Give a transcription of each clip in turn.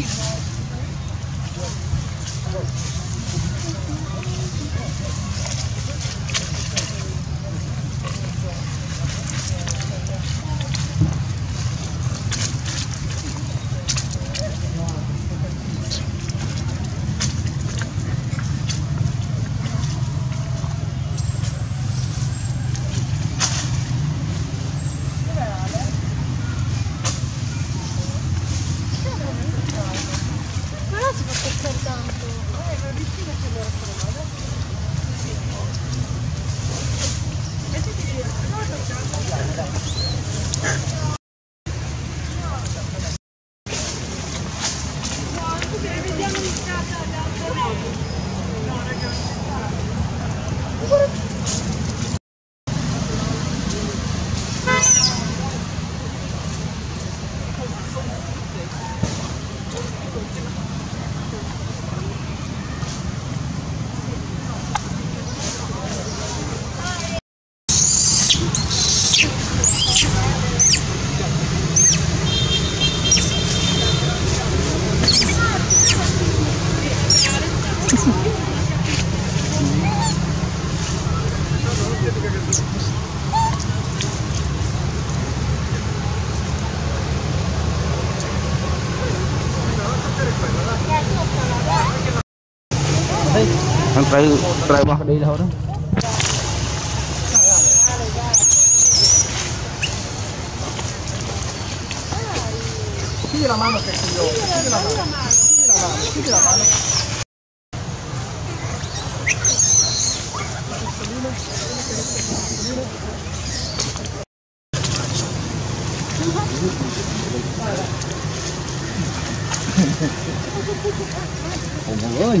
Please. ទេមិនត្រូវត្រូវបោះដីរហូតហ្នឹងទីរ៉ាម៉ាមកទីយោទីរ៉ាម៉ាទីរ៉ាម៉ាទីរ៉ាម៉ា Ôi ơi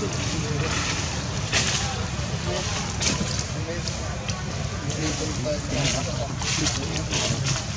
Thank you.